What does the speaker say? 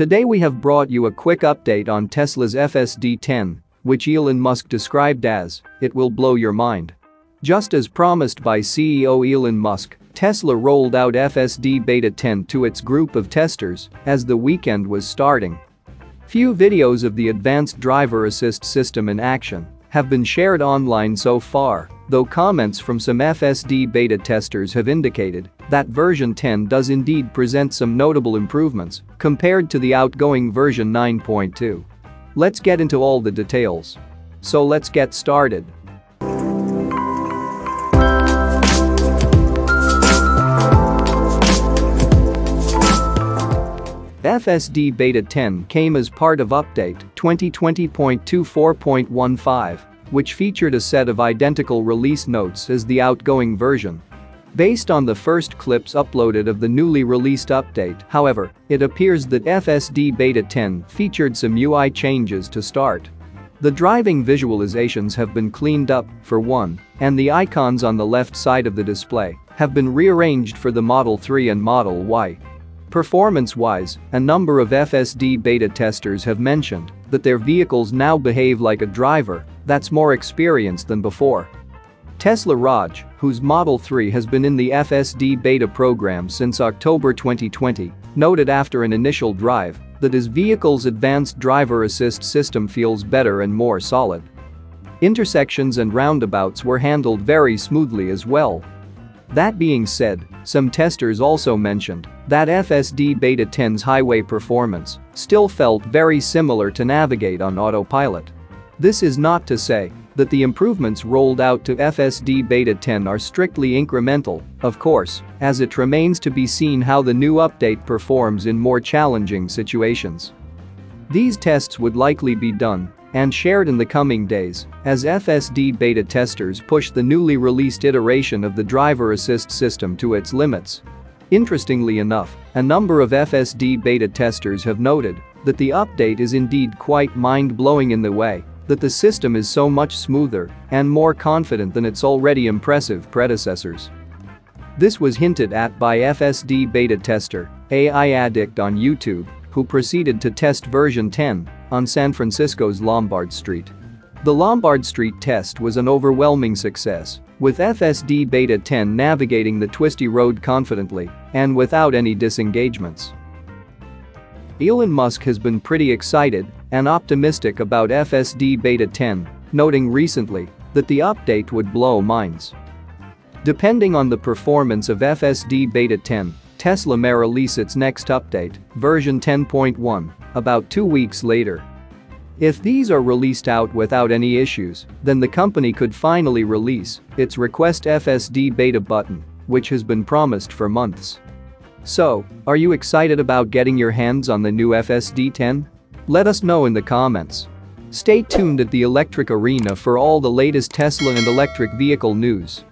Today we have brought you a quick update on Tesla's FSD-10, which Elon Musk described as, it will blow your mind. Just as promised by CEO Elon Musk, Tesla rolled out FSD Beta 10 to its group of testers as the weekend was starting. Few videos of the advanced driver assist system in action have been shared online so far, though comments from some FSD beta testers have indicated that version 10 does indeed present some notable improvements compared to the outgoing version 9.2. Let's get into all the details. So let's get started. FSD Beta 10 came as part of Update 2020.24.15, which featured a set of identical release notes as the outgoing version. Based on the first clips uploaded of the newly released update, however, it appears that FSD Beta 10 featured some UI changes to start. The driving visualizations have been cleaned up, for one, and the icons on the left side of the display have been rearranged for the Model 3 and Model Y. Performance-wise, a number of FSD beta testers have mentioned that their vehicles now behave like a driver that's more experienced than before. Tesla Raj, whose Model 3 has been in the FSD beta program since October 2020, noted after an initial drive that his vehicle's advanced driver assist system feels better and more solid. Intersections and roundabouts were handled very smoothly as well. That being said, some testers also mentioned that FSD Beta 10's highway performance still felt very similar to Navigate on autopilot. This is not to say that the improvements rolled out to FSD Beta 10 are strictly incremental, of course, as it remains to be seen how the new update performs in more challenging situations. These tests would likely be done and shared in the coming days as FSD beta testers push the newly released iteration of the driver assist system to its limits. Interestingly enough, a number of FSD beta testers have noted that the update is indeed quite mind-blowing in the way that the system is so much smoother and more confident than its already impressive predecessors. This was hinted at by FSD beta tester AI Addict on YouTube, who proceeded to test version 10 on San Francisco's Lombard Street. The Lombard Street test was an overwhelming success, with FSD Beta 10 navigating the twisty road confidently and without any disengagements. Elon Musk has been pretty excited and optimistic about FSD Beta 10, noting recently that the update would blow minds. Depending on the performance of FSD Beta 10, Tesla may release its next update, version 10.1, about two weeks later. If these are released out without any issues, then the company could finally release its Request FSD beta button, which has been promised for months. So, are you excited about getting your hands on the new FSD 10? Let us know in the comments. Stay tuned at the Electric Arena for all the latest Tesla and electric vehicle news.